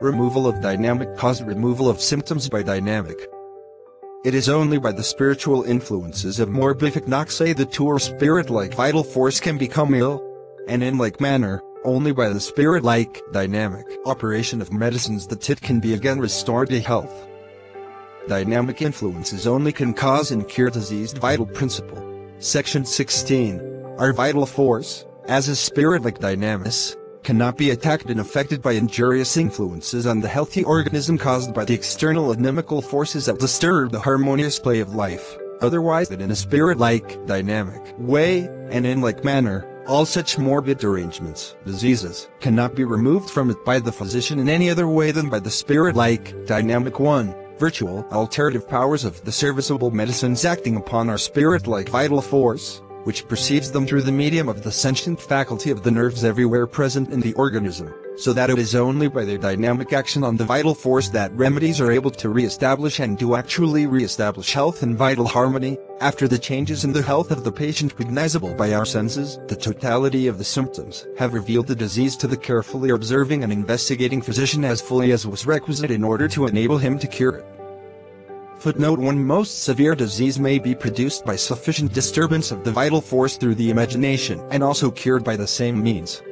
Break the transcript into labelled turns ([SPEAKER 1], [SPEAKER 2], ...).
[SPEAKER 1] Removal of dynamic caused removal of symptoms by dynamic. It is only by the spiritual influences of morbific noxae the tour spirit-like vital force can become ill, and in like manner, only by the spirit-like, dynamic operation of medicines the tit can be again restored to health. Dynamic influences only can cause and cure diseased vital principle. Section 16. Our vital force, as a spirit-like dynamis, cannot be attacked and affected by injurious influences on the healthy organism caused by the external inimical forces that disturb the harmonious play of life, otherwise than in a spirit-like, dynamic way, and in like manner, all such morbid derangements, diseases, cannot be removed from it by the physician in any other way than by the spirit-like, dynamic one, virtual, alternative powers of the serviceable medicines acting upon our spirit-like vital force, which perceives them through the medium of the sentient faculty of the nerves everywhere present in the organism, so that it is only by their dynamic action on the vital force that remedies are able to re-establish and do actually re-establish health and vital harmony, after the changes in the health of the patient cognizable by our senses, the totality of the symptoms have revealed the disease to the carefully observing and investigating physician as fully as was requisite in order to enable him to cure it. Footnote 1 Most severe disease may be produced by sufficient disturbance of the vital force through the imagination and also cured by the same means.